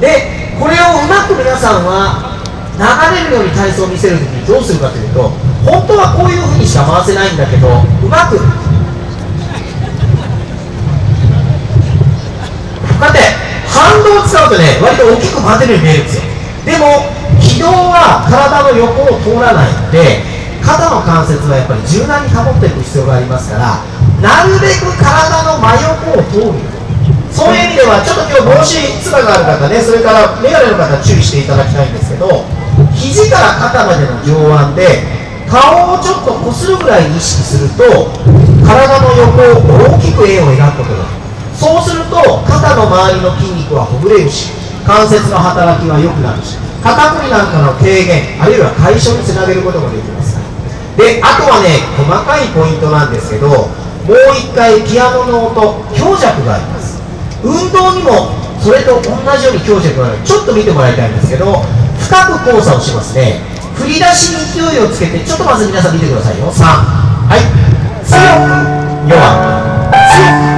でこれをうまく皆さんは流れるように体操を見せるときにどうするかというと本当はこういうふうにしか回せないんだけどうまくだって反動を使うとね割と大きく回ってるように見えるんですよ。でも軌道は体の横を通らないので肩の関節はやっぱり柔軟に保っていく必要がありますからなるべく体の真横を通る。そういう意味ではちょっと今日帽子つばがある方ねそれから眼鏡の方注意していただきたいんですけど肘から肩までの上腕で顔をちょっとこするぐらいに意識すると体の横を大きく円を描くことがそうすると肩の周りの筋肉はほぐれるし関節の働きは良くなるし肩こりなんかの軽減あるいは解消につなげることができます。であとはね細かいポイントなんですけどもう一回ピアノの音強弱があります。運動にもそれと同じように強弱があるちょっと見てもらいたいんですけど深く交差をしますね。振り出しに勢いをつけてちょっとまず皆さん見てくださいよ。3はい。強く弱く強く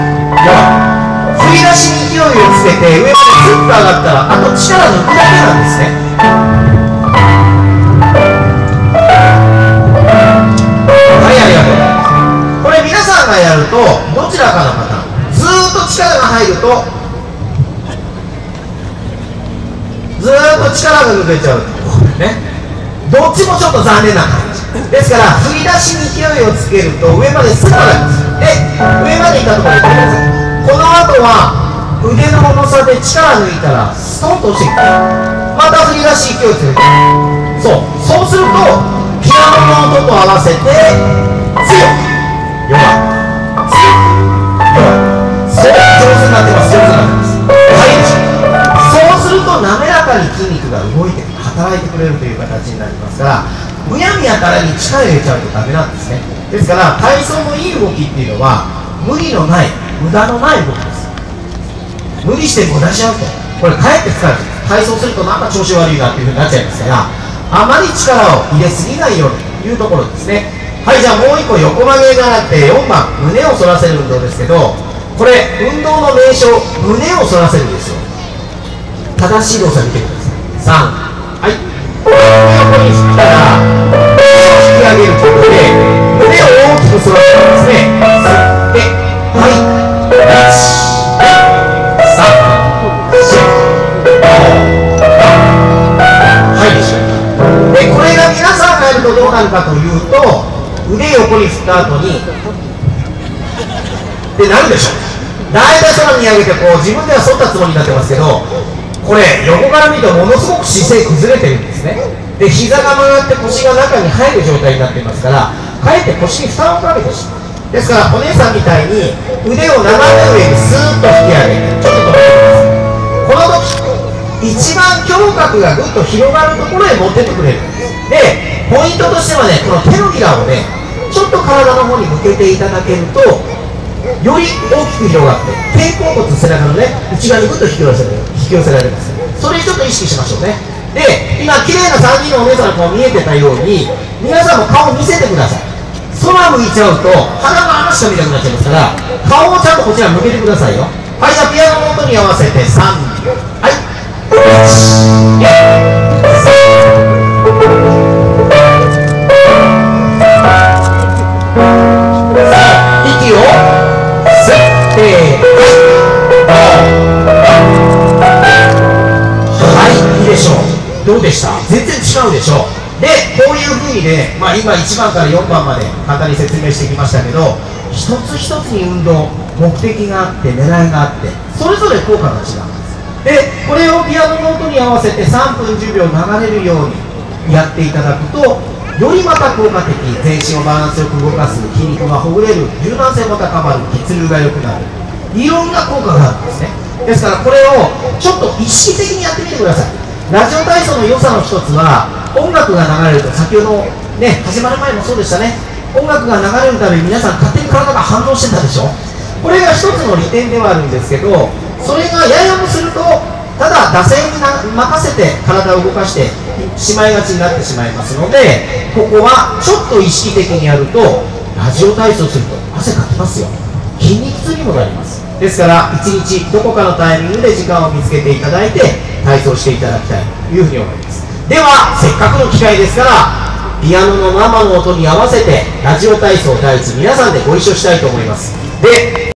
弱く振り出しに勢いをつけて上までずっと上がったらあと力抜くだけなんですね。るとずーっと力が抜けちゃう。ね。どっちもちょっと残念な感じ。ですから振り出しに勢いをつけると上まですぐ上がる。んで上まで行ったところで止めてくださいこの後は腕の重さで力抜いたらストンと落ちていくまた振り出し勢いをつけて。そう。そうするとピアノの音と合わせて強く。弱く。強く。働いてくれるという形になりますからむやみやたらに力入れちゃうとダメなんですね。ですから体操のいい動きっていうのは無理のない無駄のない動きです。無理して無駄しちゃうと。これかえって疲れる体操するとなんか調子悪いなっていうふうになっちゃいますからあまり力を入れすぎないようにというところですね。はいじゃあもう一個横曲げじゃなくて4番胸を反らせる運動ですけどこれ運動の名称胸を反らせるんですよ。正しい動作見てください。3はい。横に振ったら手を引き上げることで胸を大きく反らせるんですね吸ってはい。1はい。でしょでこれが皆さんがやるとどうなるかとい。うと腕横に振った後にでなるでしょ大体空見上げてこう自分では反ったつもりになってますけどこれ横から見るとものすごく姿勢崩れてるんですね。で膝が曲がって腰が中に入る状態になっていますからかえって腰に負担をかけてしまう。ですからお姉さんみたいに腕を斜め上にスーッと引き上げてちょっと止めてくださいこの時一番胸郭がぐっと広がるところへ持ってってくれるんです。でポイントとしてはねこの手のひらをねちょっと体の方に向けていただけるとより大きく広がって肩甲骨背中のね内側にぐっと引き寄せられる引き寄せられます。それにちょっと意識しましょうね。で今綺麗な3人のお姉さんがこう見えてたように皆さんも顔を見せてください。空向いちゃうと鼻の穴しか見たくなっちゃいますから顔をちゃんとこちら向けてくださいよ。はいじゃあピアノの音に合わせて3うでした。全然違うでしょ。でこういうふうにね、まあ、今1番から4番まで簡単に説明してきましたけど一つ一つに運動目的があって狙いがあってそれぞれ効果が違うんです。でこれをピアノの音に合わせて3分10秒流れるようにやっていただくとよりまた効果的全身をバランスよく動かす筋肉がほぐれる柔軟性も高まる血流が良くなるいろんな効果があるんですね。ですからこれをちょっと意識的にやってみてください。ラジオ体操の良さの一つは音楽が流れると先ほどね始まる前もそうでしたね。音楽が流れるために皆さん勝手に体が反応してたでしょ。これが一つの利点ではあるんですけどそれがややもするとただ惰性に任せて体を動かしてしまいがちになってしまいますのでここはちょっと意識的にやるとラジオ体操すると汗かきますよ。筋肉痛にもなります。ですから1日どこかのタイミングで時間を見つけていただいて体操していただきたいというふうに思います。ではせっかくの機会ですからピアノの生の音に合わせてラジオ体操第一皆さんでご一緒したいと思います。で